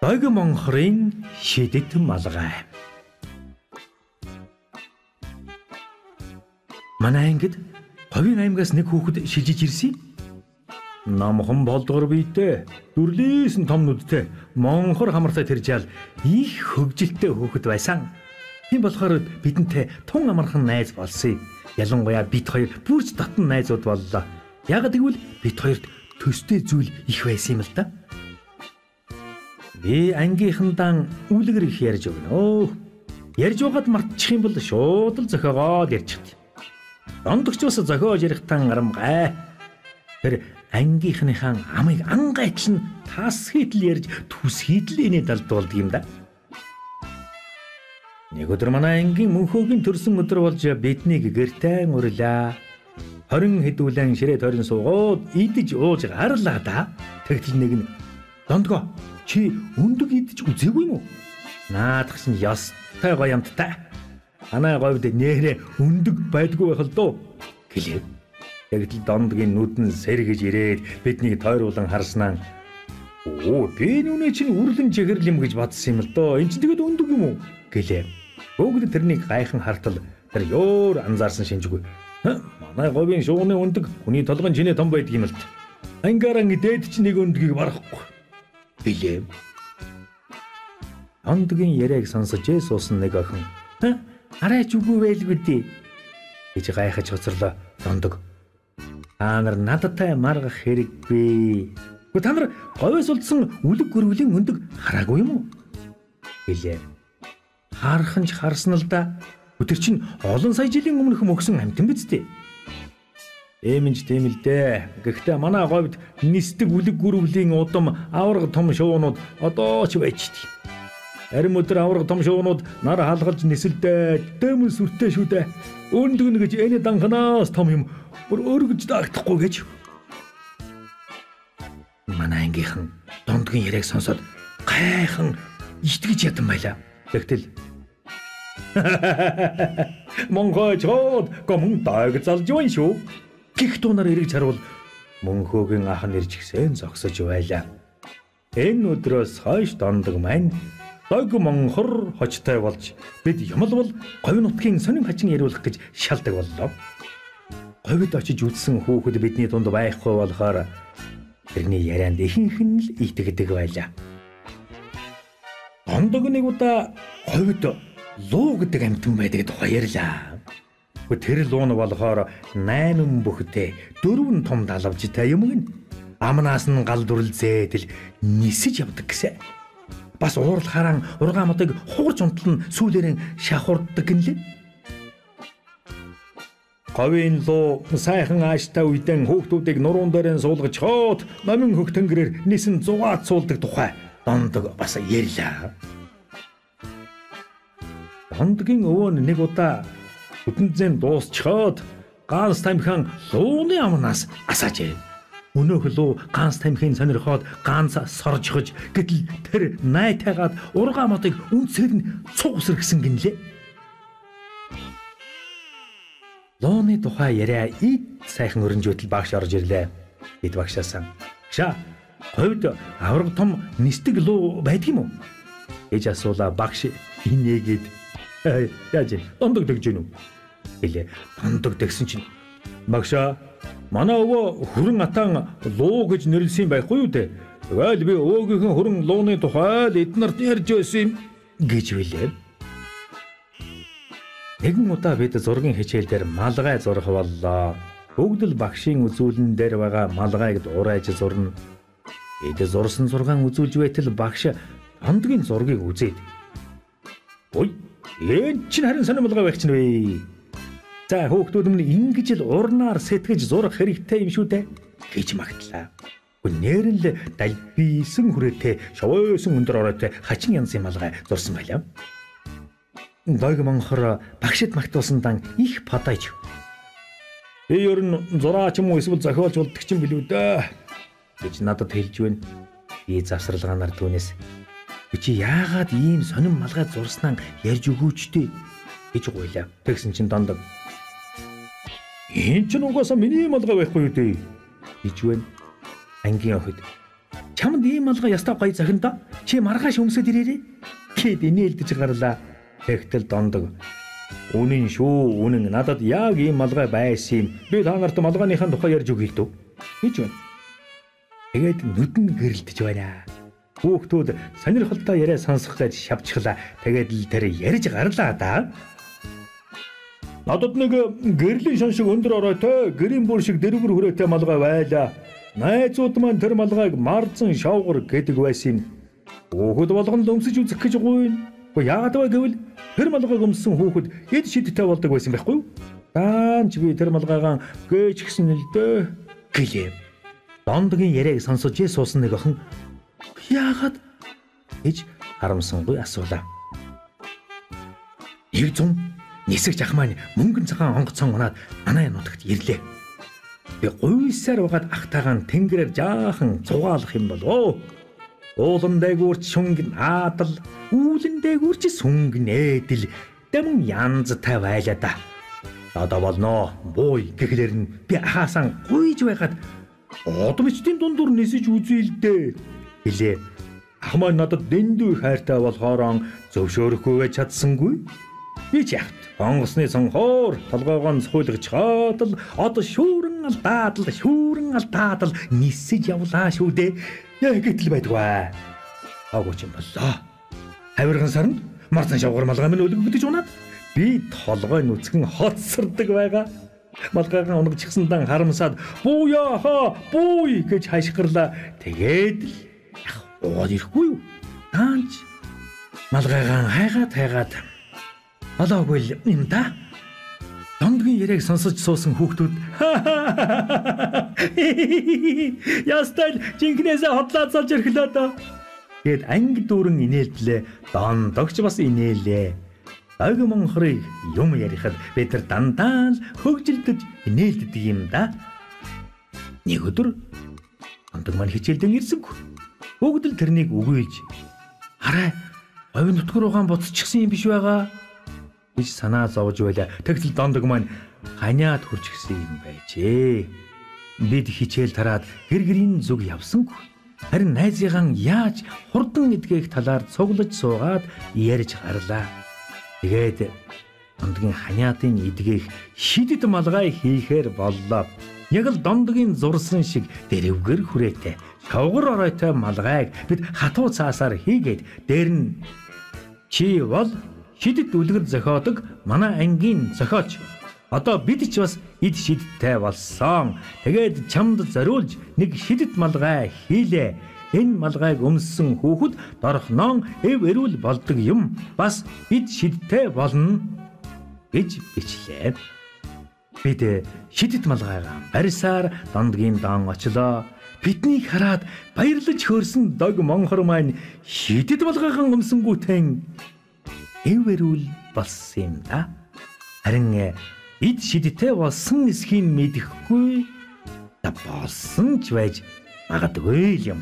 Дог монхорын шидэт малгай. Манай ангид говийн аймгаас нэг хүүхэд шилжиж ирсэн. Намхан болдгор биетэй, дүрлээсэн том нүдтэй, монхор хамартай тэржаал их хөгжилтэй хүүхэд байсан. Тийм болохоор бидэнтэй тун амархан найз болсон. Ялангуяа бид хоёр бүрч татан найзууд боллоо. Яг тэгвэл бид хоёрт төстэй зүйл их байсан юм л да. Би ангийнхандаа үлгэр их ярьж өгнө. Ярьж байгаад мартчих юм бол шууд л зохиогоод ярьчихт. Дондогч бас зохиож ярихдаа арамгай. Тэр ангийнхныхаа амыг ангайч нь тас хийдэл ярьж түс хийдлээний далдуулдаг юм да. Нэг өдөр манай ангийн мөнхөөгийн төрсөн өдөр болж биднийг гэртээ урлаа. 20 хэдүүлэн ширээ тойрон суугаад идэж ууж гарлаа да. Тэгтэл нэг нь дондгоо чи өндөг идэж үзээгүй юм уу? Наадах чинь ёстой гоёмттай. Манай говьд нэрэ өндөг байдгүй байх л доо гэлээ. Тэгтэл дондгийн нүдэн сэргэж ирээд биднийг тойруулан харснаа Оо, би нүний чинь үрлэн чигэрл юм гэж бодсон юм л доо. Энд чинь тэгэд өндөг юм уу? гэлээ. Бүгд тэрнийг гайхан хартал тэр ёор анзаарсан шинжгүй. Манай говийн шууны өндөг хүний толгойн чинээ том байдаг юм л т. Ангаараа дээд чинь нэг өндгийг барахгүй. Билээ. Ондгийн яриаг сонсож суусан нэг охин арайч үгүй байлгүй дээ гэж гайхаж хоцорлоо дондог. Та нар надтай маргах хэрэггүй. Гэхдээ та нар говьос улдсан үлэг гөрвлийн өндөг хараагүй юм уу? гэлээ. Харахын ч харсан л да. Өтөр чинь олон сая жилийн өмнөх мөксөн амтан биз дээ. Эмэнж тийм л дээ. Гэхдээ манай говьд нисдэг үлэг гөрвлийн удам авраг том шуунууд одоо ч байжтий. Харин өдөр авраг том шуунууд нар хаалгалж нисэлдээ дэм сүртэй шүү дээ. Өндөг нэгж эний данханаас том юм бүр өргөж даагтахгүй гэж. Манай ангийнхан дондгийн яриаг сонсоод гайхан итгэж ядан байла. Тэгтэл Монгойчод гомн даг залж байна шүү. Гих дунаар эргэж харвал мөнхөөгийн ах нь ирж гисэн зогсож байлаа. Энэ өдрөөс хойш дондог маань дог монхор хочтой болж бид юмлвал говь нутгийн сонин хачин яриулах гэж шалдаг боллоо. Говьд очиж үзсэн хүүхэд бидний дунд байхгүй болохоор тэрний ярианд ихэнх нь л итгэдэг байлаа. Ондог нэг удаа говьд луу гэдэг амьтан байдаг тухай ярьлаа. Тэр луу нь болохоор 8 бүхтэй дөрвөн том далавжтай юм гин. Амнаас нь гал дүрлзээдэл нисэж явдаг гэсэн бас уурал харан ургаамтыг хуурж унтлан сүүлээрэн шахурддаг гинлээ. Говийн луу сайхан ааштай үедэн хүүхдүүдийг нуруунд дээрэн суулгаж хоод номин хөгтөнгөрээр нисэн зугаат суулдаг тухай дондог бас ярьлаа. Дондгийн өвөө нэг удаа хөдөнзэн дуусчхоод ганц тамхин лууны амнаас асаажээ. Өнөөх лүү ганц тамхины сонирхоод ганц соржхож гэтэл тэр найтайгаад ургаа мотыг үнсээр нь цуг усргсэн гинлээ. Лооны тухай яриа ид сайхан өрнжөөтөл багш орж ирлээ. Эд багшаасан. Ша говьд авраг том нисдэг луу байдгийм үү? гэж асуула багш инээгээд яаж ондог дэгж гинүү? Гэлээ. Ондог дэгсэн чинь багшаа Манай өвөө хүрэн атаан луу гэж нэрлсэн байхгүй юу те. Тэгэл би өвөөгийнхэн хүрэн лууны тухай эднэрт ярьж байсан юм гэж билээ. Нэгэн удаа бид зургийн хичээл дээр малгай зурх боллоо. Бүгд л багшийн үзүүлэн дээр байгаа малгайг урайж зурна. Бид зурсан зургаан үзүүлж байтал багш хондгийн зургийг үзээд. Ой, энэ чинь харин сонирмолгой байх чинь вэ? За хүүхдүүд минь ингэж л урнаар сэтгэж зурх хэрэгтэй юм шүү дээ гэж магтлаа. Үнээр л далбисэн хүрээтэй шовоосон өндөр оройтой хачин янзын малгай зурсан байлаа. Дог монхор багшид магтуулсан дан их падаж. Би ер нь зураач юм уу эсвэл зохиолч болдог ч юм билүү дээ гэж надад хэлж байна. Би завсралгаанаар түүнээс би чи яагаад ийм сонин малгай зурснаа ярьж өгөөч дээ гэж гуйлаа. Тэгсэн чинь дондоо Энэ ч угаасаа миний малгай байхгүй дээ гэж байна. Ангийн охид. чамд ийм малгай ястаа гоё зохиндоо. Чи маргааш өмсөд ирээрээ. Гэт инээлдэж гарлаа. Тэгтэл дондог. Үнэн шүү. Үнэн надад яг ийм малгай байсан юм. Би та нарт малгайныхаа тухай ярьж өгье л дөө. Гэж байна. Тэгээд нүдэн гэрэлдэж байна. Хүүхдүүд сонирхолтой яриа сонсох гэж шавчглаа. Тэгээд л тэр ярьж гарлаа да. Надад нэг гэрлийн шон шиг өндөр оройтой, гэрийн бүр шиг дэрвэр хүрээтэй малгай байлаа. Найзууд маань тэр малгайг марзан шавгар гэдэг байсан юм. Хүүхэд болгон өмсөж үзэх гэж гуйна. Гэхдээ яагаад вэ гэвэл тэр малгайг өмссөн хүүхэд эд шидтэй болдог байсан байхгүй юу? Даанч би тэр малгайгаан гээж гисэн л дээ гэлээ. Дондгийн яриаг сонсож суусан нэг охин яагаад гэж харамсангүй асуулаа. Нэг зам нисэгч ах маань мөнгөн цагаан онгоцон унаад манай нутагт ирлээ. Би гуйсаар угаад ахтайгаан тэнгэрээр жаахан цугаалах юм болов. Уулан дээгүүрч шүнгэн аадал, үүлэн дээгүүрч сүнгэн ээдэл дэм янзтай байлаа да. Одоо болно. Бууй гэхлээр нь би ахаасан гуйж байгаад одомчдын дундуур нисэж дээ. Хэлээ. Ах маань надад дэндүү хайртай болохоор зөвшөөрөхгүйгээ чадсангүй. Би ч яхад онгоцны цонхоор толгоогоо суулгаж хаад л одоо шүүрэн алдаадал шүүрэн алдаадал нисэж явлаа шүү дээ. Яг гэтэл байдгаа. Агууч юм боллоо. Хавирган сарнд марцан шавгар малгай минь өлгөгдөж унаад би толгой нүцгэн хоцсордог байгаа. Малгайхан унгаж гисэн дан харамсаад бууя хаа бууй гэж хашгирлаа. Тэгээд л яг уугаад ирэхгүй юу? Таанч малгайгаан хайгаад хайгаад Олоогүй л юм да. Дондгийн яриаг сонсож суусан хүүхдүүд Ястай жинкнээс хотлаад салж ирэхлээ доо. Гэт анги дүүрэн инээлдлээ. Дондогч бас инээлээ. Дог монхорыг юм ярихад бид нар дандаа л хөгжилдөж инээлддэг юм да. Нэг өдөр ондог маань хичээлдэн ирсэнгүй. Бүгд л тэрнийг үгүйж хараа говь нутгар угаан буцчихсан юм биш байгаа гэж санаа зовж байла. Тэгтэл дондог маань ханиад хурж гисэн юм байжээ. Бид хичээл тараад гэр гэрийн зүг явсангүй. Харин найзыгаан яаж хурдан эдгээх талаар цуглаж суугаад ярьж гарлаа. Тэгээд дондгийн ханиатын эдгээх шидэд малгай хийхээр боллоо. Яг л дондгийн зурсан шиг дэрвгэр хүрээтэй шавгар оройтой малгайг бид хатуу цаасаар хийгээд дээр нь чи бол шидэд үлгэр зохиодог манай ангийн зохиолч одоо бид ч бас эд шидтэй болсон. Тэгээд чамд зориулж нэг шидэт малгай хийлээ. Энэ малгайг өмссөн хүүхэд дорхнон эв эрүүл болдог юм. Бас эд шидтэй болно гэж бичлээ. Бид шидэт малгайгаа барьсаар дондгийн дан очлоо. Биднийг хараад баярлаж хөөрсөн дог монхор маань шидэт малгайхан өмсөнгүүтэн эвэрүүл болсон юм да. Харин э, эд шидтэй болсон эсхийн мэдэхгүй болсон ч байж магадгүй юм.